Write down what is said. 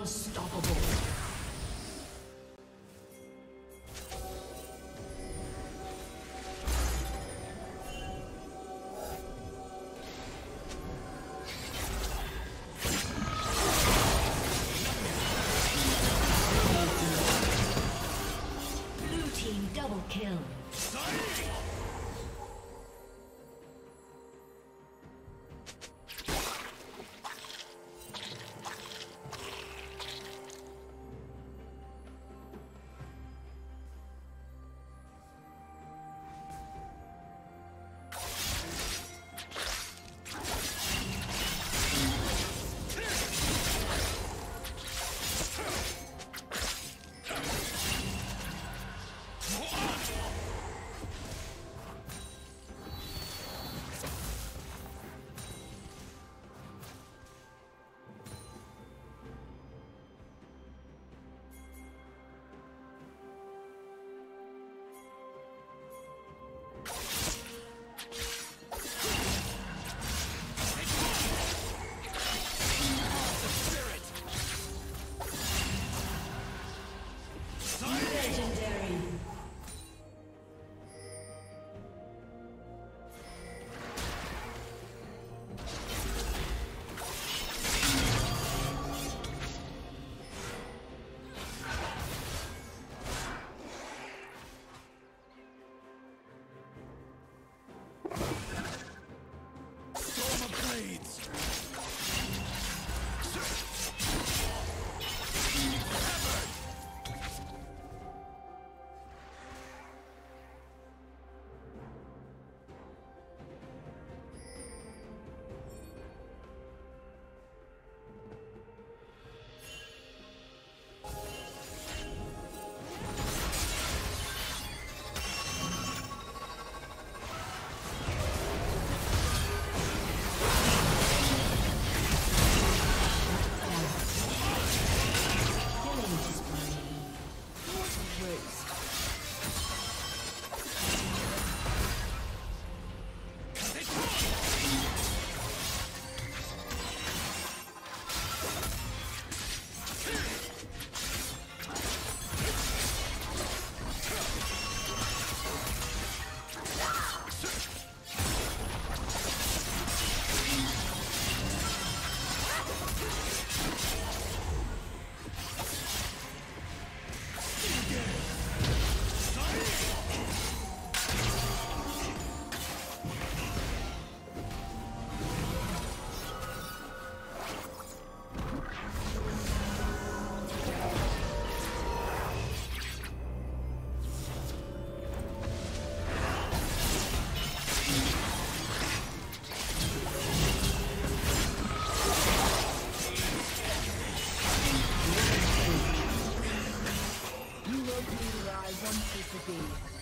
Unstoppable. who I wanted to be.